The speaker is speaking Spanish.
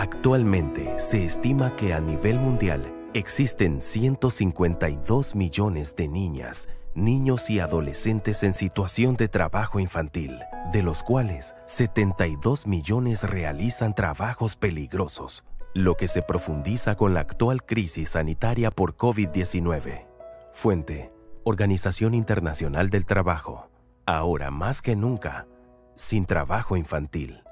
Actualmente se estima que a nivel mundial existen 152 millones de niñas, niños y adolescentes en situación de trabajo infantil, de los cuales 72 millones realizan trabajos peligrosos, lo que se profundiza con la actual crisis sanitaria por COVID-19. Fuente, Organización Internacional del Trabajo. Ahora más que nunca, sin trabajo infantil.